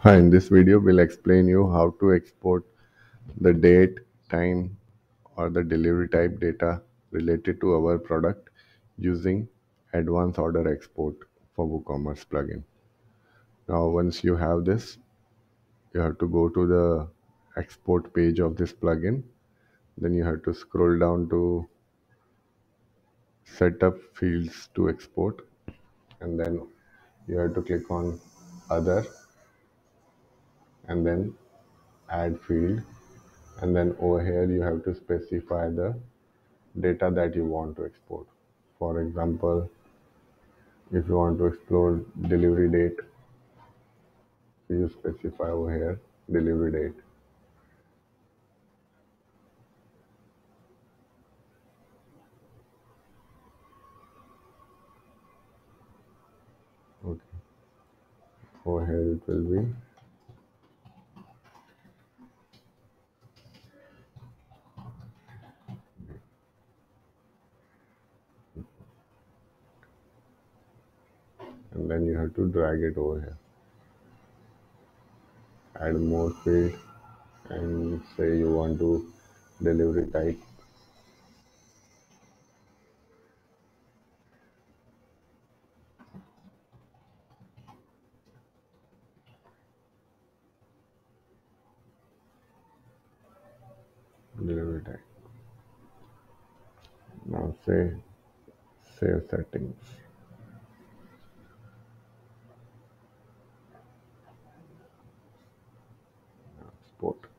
Hi, in this video we'll explain you how to export the date, time or the delivery type data related to our product using advanced order export for WooCommerce plugin. Now once you have this, you have to go to the export page of this plugin. Then you have to scroll down to set up fields to export and then you have to click on other and then add field. And then over here you have to specify the data that you want to export. For example if you want to explore delivery date you specify over here delivery date. Okay. Over here it will be and then you have to drag it over here. Add more field and say you want to delivery type. Delivery type. Now say save settings report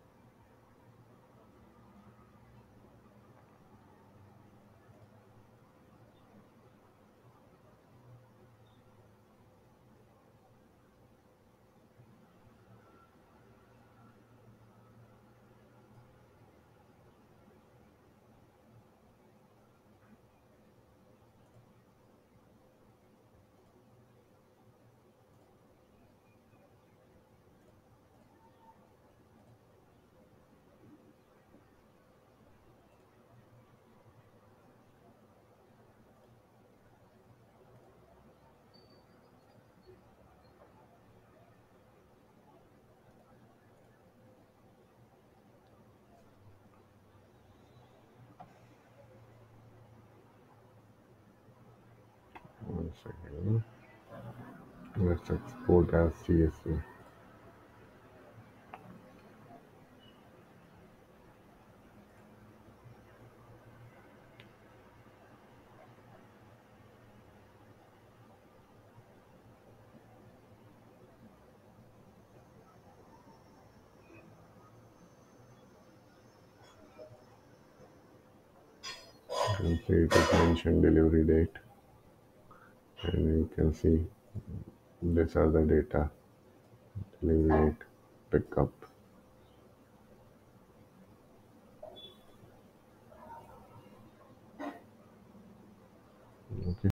one second let's export as csv can see it is mentioned delivery date and you can see these are the data delivery date pickup